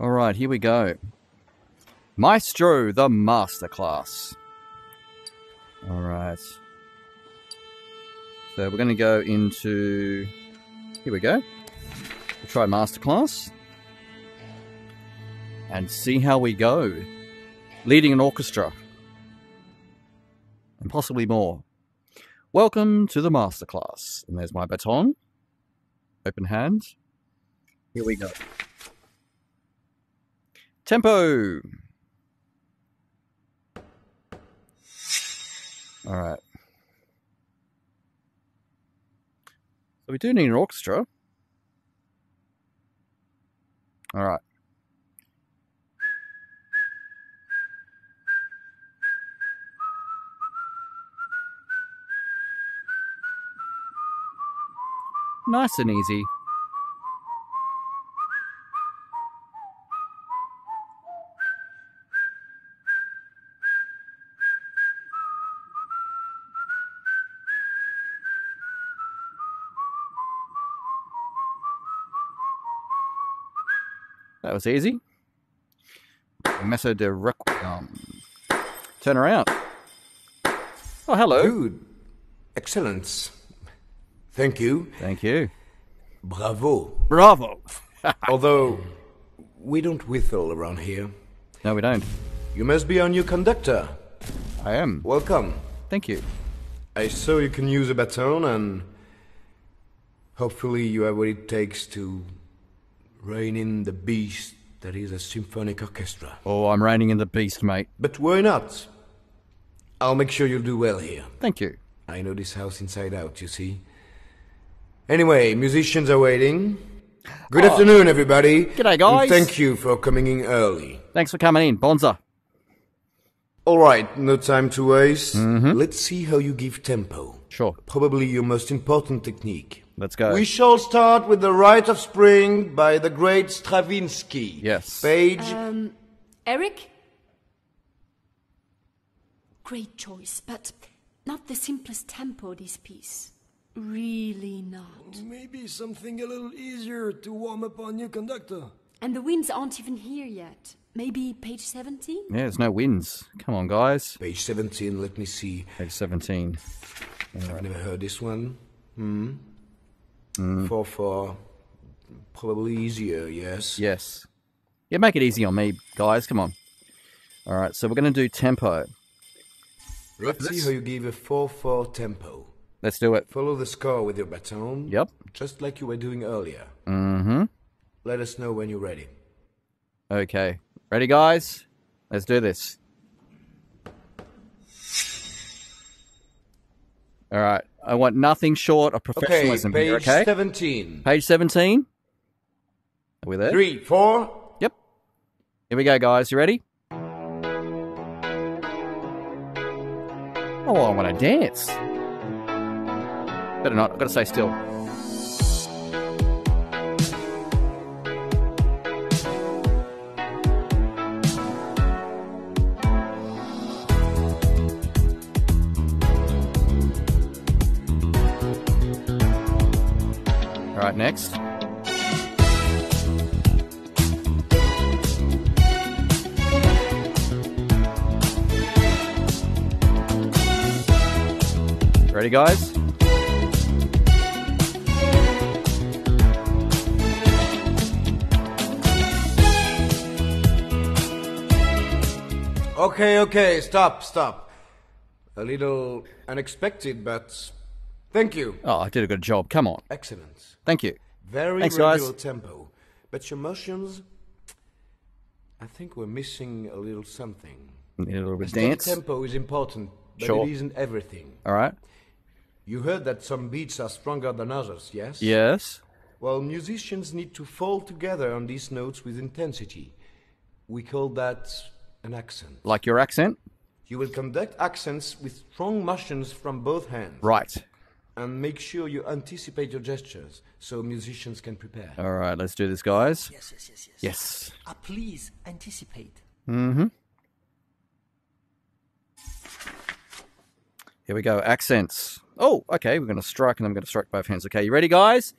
All right, here we go. Maestro, the masterclass. All right. So we're going to go into. Here we go. We'll try masterclass and see how we go. Leading an orchestra and possibly more. Welcome to the masterclass. And there's my baton. Open hand. Here we go. Tempo. All right. So we do need an orchestra. All right. Nice and easy. That was easy. Messa da Requiem. Turn around. Oh, hello. Good. Excellence. Thank you. Thank you. Bravo. Bravo. Although, we don't whistle around here. No, we don't. You must be our new conductor. I am. Welcome. Thank you. I saw you can use a baton and hopefully you have what it takes to rein in the beast that is a symphonic orchestra. Oh, I'm reining in the beast, mate. But why not? I'll make sure you'll do well here. Thank you. I know this house inside out, you see. Anyway, musicians are waiting. Good oh. afternoon, everybody. G'day, And guys. thank you for coming in early. Thanks for coming in, Bonza. All right, no time to waste. Mm-hmm. Let's see how you give tempo. Sure. Probably your most important technique. Let's go. We shall start with the Rite of Spring by the great Stravinsky. Yes. Page. Um, Eric? Great choice, but not the simplest tempo, this piece. Really not. Maybe something a little easier to warm up our new conductor. And the winds aren't even here yet. Maybe page 17? Yeah, there's no winds. Come on, guys. Page 17, let me see. Page 17. I've never heard this one. Hmm. 4 4. Probably easier, yes. Yes. Yeah, make it easy on me, guys. Come on. All right, so we're going to do tempo. Let's see how you give a 4 4 tempo. Let's do it. Follow the score with your baton. Yep. Just like you were doing earlier. Mm-hmm. Let us know when you're ready. Okay. Ready, guys? Let's do this. All right. I want nothing short of professionalism Okay, page here, okay? 17. Page 17. Are we there? Three, four. Yep. Here we go, guys. You ready? Oh, I want to dance. Better not. I've got to stay still. Right, next. Ready, guys? Okay, okay, stop, stop. A little unexpected, but thank you. Oh, I did a good job. Come on. Excellent. Thank you. Very Thanks, guys. regular tempo. But your motions, I think we're missing a little something. Need a little bit of dance. tempo is important, but Sure. it isn't everything. All right. You heard that some beats are stronger than others, yes? Yes. Well, musicians need to fall together on these notes with intensity. We call that an accent. Like your accent? You will conduct accents with strong motions from both hands. Right and make sure you anticipate your gestures so musicians can prepare. All right, let's do this, guys. Yes, yes, yes, yes. Yes. Ah, please anticipate. Mm-hmm. Here we go. Accents. Oh, okay. We're going to strike, and I'm going to strike both hands. Okay, you ready, guys?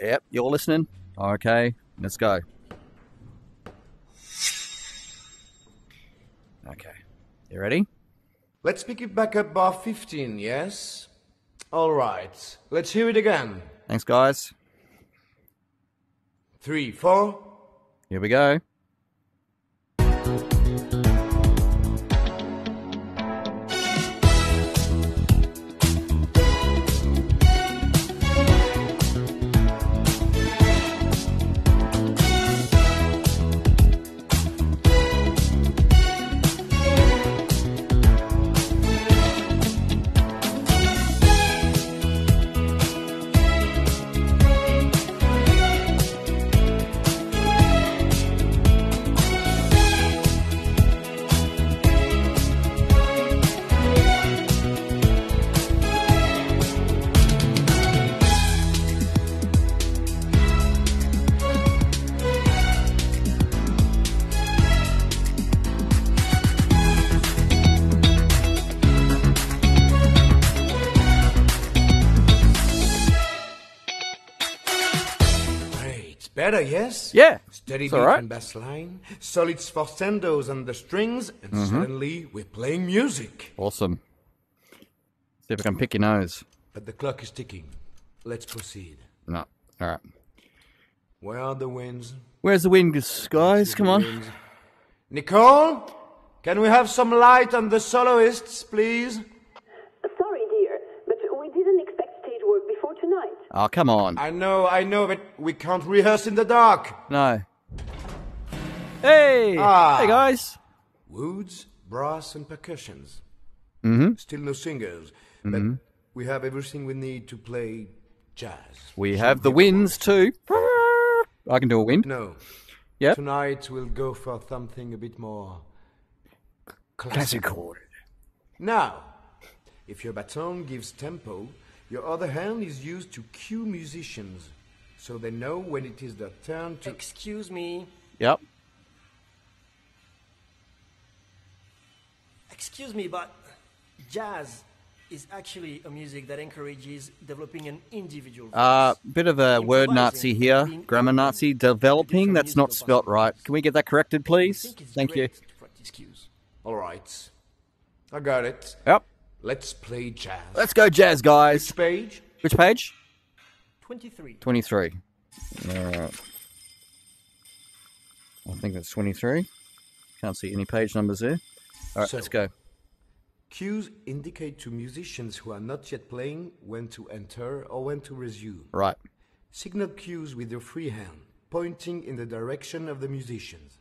Yep, you're listening. Okay, let's go. Okay, you ready? Let's pick it back up bar 15, yes? All right. Let's hear it again. Thanks, guys. Three, four. Here we go. Great. Better, yes? Yeah. Steady beat right. and bass line, solid sforzandos on the strings, and Mm-hmm. suddenly we're playing music. Awesome. See if I can pick your nose. But the clock is ticking. Let's proceed. No. All right. Where are the winds? Where's the wind, guys? Come on. Nicole, can we have some light on the soloists, please? Sorry, dear, but we didn't expect stage work before tonight. Oh, come on. I know, I know, but we can't rehearse in the dark. No. Hey! Ah. Hey, guys. Woods, brass, and percussions. Mm-hmm. Still no singers, but we have everything we need to play jazz. We have the winds, too. I can do a wind. No. Yeah. Tonight we'll go for something a bit more classical. Now, if your baton gives tempo, your other hand is used to cue musicians, so they know when it is their turn to. Excuse me. Yep. Excuse me, but jazz is actually a music that encourages developing an individual voice. Uh, bit of a word Nazi here. being Grammar Nazi. Developing, that's not spelt right. Can we get that corrected, please? Thank you. great to practice cues. All right. I got it. Yep. Let's play jazz. Let's go, jazz, guys. Which page? Which page? 23. 23. Alright. I think that's 23. Can't see any page numbers there. Alright, So- let's go. Cues indicate to musicians who are not yet playing when to enter or when to resume. Right. Signal cues with your free hand, pointing in the direction of the musicians.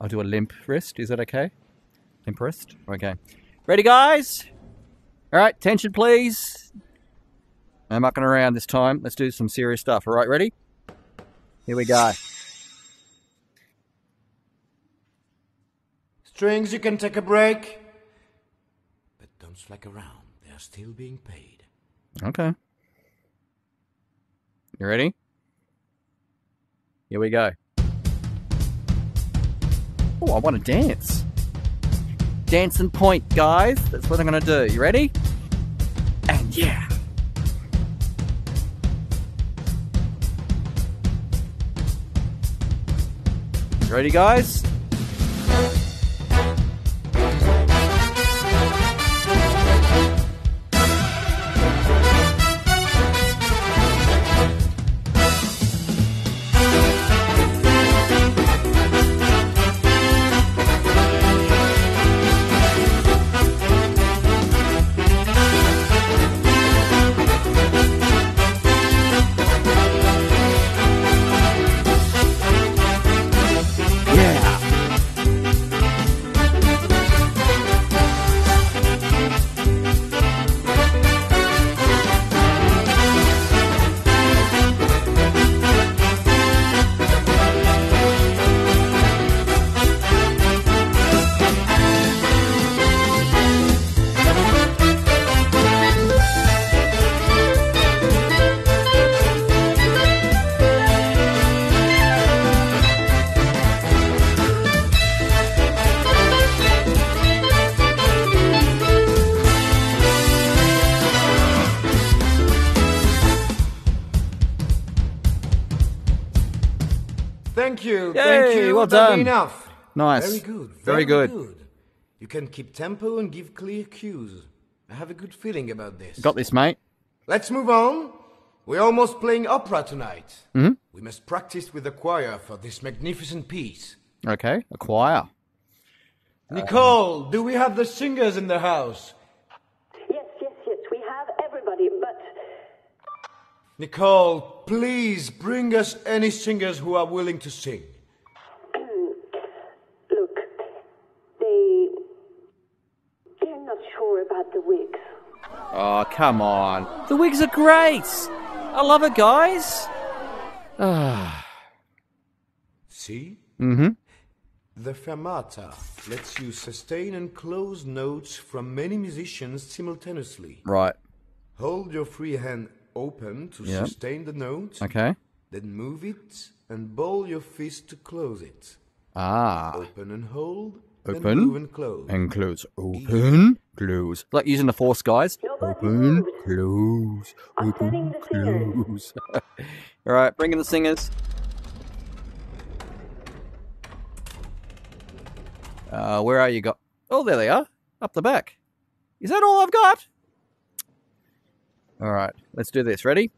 I'll do a limp wrist. Is that okay? Limp wrist? Okay. Ready, guys? Alright, tension, please. No mucking around this time. Let's do some serious stuff. Alright, ready? Here we go. Strings, you can take a break. But don't slack around. They are still being paid. Okay. You ready? Here we go. Oh, I want to dance. Dance and point, guys. That's what I'm going to do. You ready? And yeah. Ready, guys? Thank you. Yay, Thank you. well That'll done. enough. Nice. Very good. Very good. You can keep tempo and give clear cues. I have a good feeling about this. Got this, mate. Let's move on. We're almost playing opera tonight. Mhm. We must practice with the choir for this magnificent piece. Okay, a choir. Nicole, do we have the singers in the house? Yes, yes, yes, we have everybody, but Nicole, please bring us any singers who are willing to sing. look, they. they're not sure about the wigs. Oh, come on. The wigs are great. I love it, guys. Ah. See? mm-hmm. The fermata lets you sustain and close notes from many musicians simultaneously. Right. Hold your free hand open to Yeah. sustain the note, Okay. then move it and ball your fist to close it. Ah. Open and hold, then Open move and close. and close. Open, close. Like using the force, guys. Open, close. Open, close. All right, bring in the singers. Uh, where are you? Got? Oh, there they are, up the back. Is that all I've got? All right, let's do this. Ready?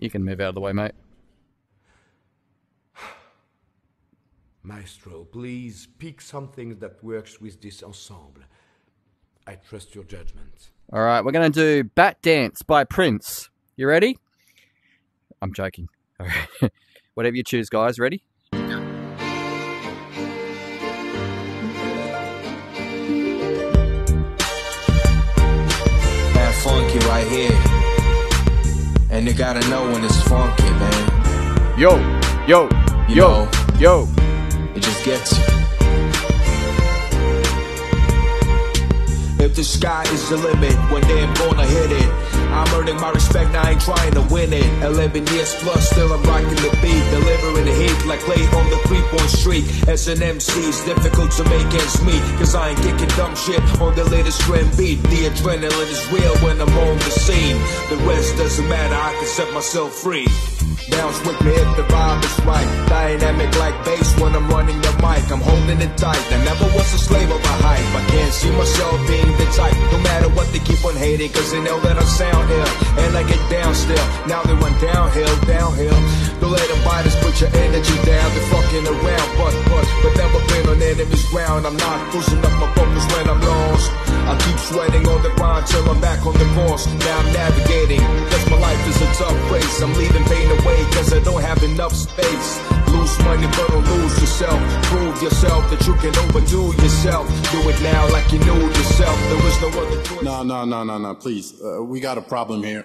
You can move out of the way, mate. Maestro, please pick something that works with this ensemble. I trust your judgment. All right, we're going to do Bat Dance by Prince. You ready? I'm joking. All right. Whatever you choose, guys. Ready? Right here. And you gotta know when it's funky, man. Yo, yo, You yo, know. yo. It just gets you. If the sky is the limit, day I'm gonna hit it. I'm earning my respect, I ain't trying to win it. 11 years plus, still I'm rocking the beat. Delivering the heat like play on the three point streak. As an MC, it's difficult to make ends meet. Cause I ain't kicking dumb shit on the latest trend beat. The adrenaline is real when I'm on the scene. The rest doesn't matter, I can set myself free. Bounce with me if the vibe is right. Dynamic like bass when I'm running the mic. I'm holding it tight. I never was a slave of a hype. I can't see myself being the type. No matter what they keep on hating, cause they know that I sound ill. And I get down still. Now they went downhill, downhill. Don't let them bite us, put your energy down. They're fucking around, but, but, but never been on enemy's ground. I'm not losing up my focus when I'm lost. I keep sweating on the grind till I'm back on the course. Now I'm navigating. Cause my life is a tough race. I'm leaving pain away cause I don't have enough space. Lose money but don't lose yourself. Prove yourself that you can overdo yourself. Do it now like you knew yourself. There was no other choice. No, no, no, no, no. Please, uh, we got a problem here.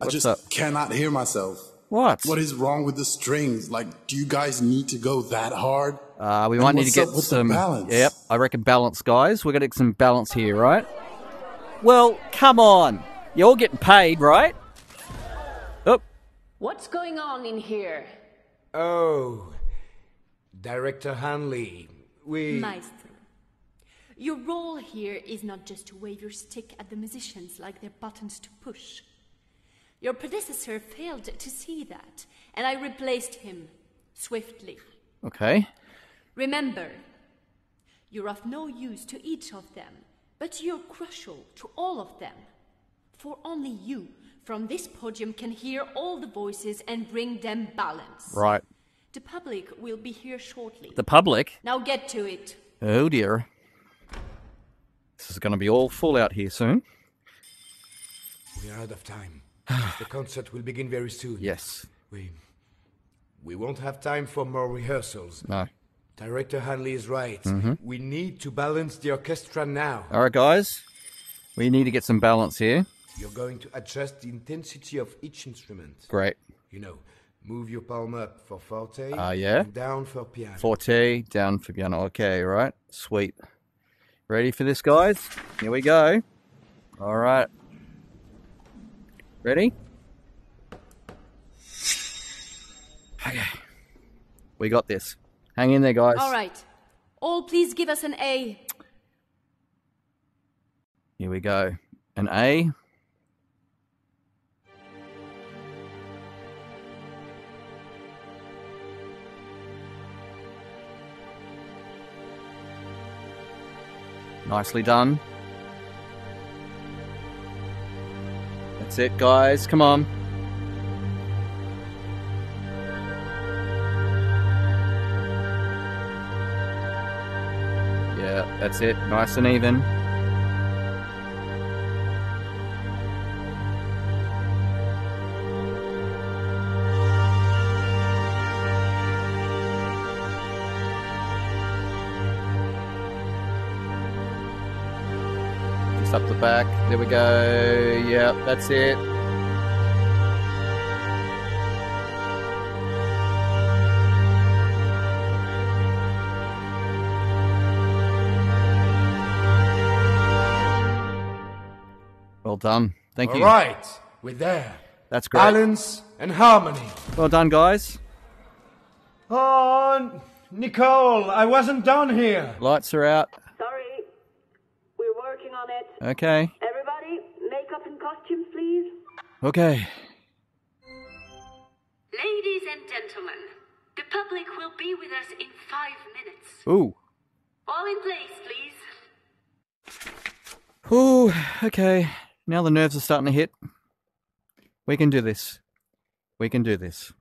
I What's just up? cannot hear myself. What? What is wrong with the strings? Like, do you guys need to go that hard? Uh, we And might need to get up with the some balance? Yep, I reckon balance, guys. We're gonna get some balance here, right? Well, come on. You're all getting paid, right? Oh, What's going on in here? Oh, Director Hanley, we. Maestro. Your role here is not just to wave your stick at the musicians like they're buttons to push. Your predecessor failed to see that, and I replaced him swiftly. okay. Remember, you're of no use to each of them, but you're crucial to all of them. For only you, from this podium, can hear all the voices and bring them balance. Right. The public will be here shortly. The public. Now get to it. Oh dear. This is gonna be all full out here soon. We are out of time. the concert will begin very soon. Yes. We. We won't have time for more rehearsals. No. Director Hanley is right. Mhm. We need to balance the orchestra now. All right, guys. We need to get some balance here. You're going to adjust the intensity of each instrument. Great. You know, move your palm up for forte. Ah, yeah. and down for piano. Forte, down for piano. Okay, right. Sweet. Ready for this, guys? Here we go. All right. Ready? Okay. We got this. Hang in there, guys. All right. All please give us an A. Here we go. An A. Nicely done. That's it, guys. Come on. That's it. Nice and even. Just up the back. There we go. Yep, that's it. Well done. Thank All you. right, we're there. That's great. Balance and harmony. Well done, guys. Oh, Nicole, I wasn't done here. Lights are out. Sorry. We're working on it. Okay. Everybody, makeup and costumes, please. Okay. Ladies and gentlemen, the public will be with us in five minutes. Ooh. All in place, please. Ooh. Okay. Now the nerves are starting to hit. We can do this. We can do this.